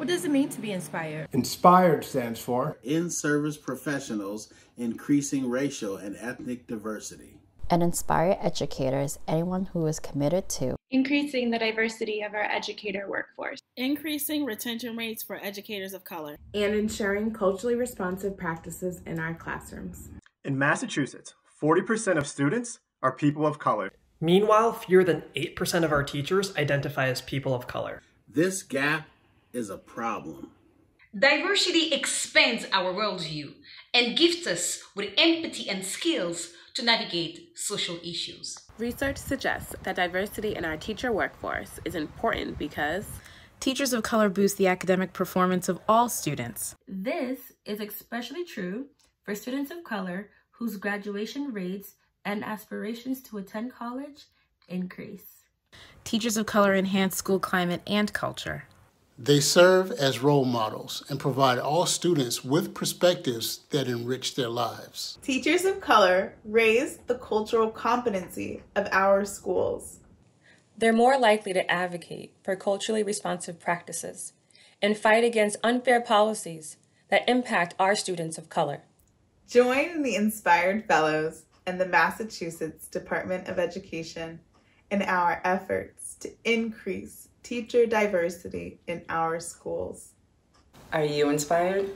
What does it mean to be inspired? Inspired stands for In-service professionals increasing racial and ethnic diversity. An inspired educator is anyone who is committed to increasing the diversity of our educator workforce, increasing retention rates for educators of color, and ensuring culturally responsive practices in our classrooms. In Massachusetts, 40% of students are people of color. Meanwhile, fewer than 8% of our teachers identify as people of color. This gap is a problem. Diversity expands our worldview and gifts us with empathy and skills to navigate social issues. Research suggests that diversity in our teacher workforce is important because teachers of color boost the academic performance of all students. This is especially true for students of color whose graduation rates and aspirations to attend college increase. Teachers of color enhance school climate and culture. They serve as role models and provide all students with perspectives that enrich their lives. Teachers of color raise the cultural competency of our schools. They're more likely to advocate for culturally responsive practices and fight against unfair policies that impact our students of color. Join the Inspired Fellows and the Massachusetts Department of Education in our efforts to increase teacher diversity in our schools. Are you inspired?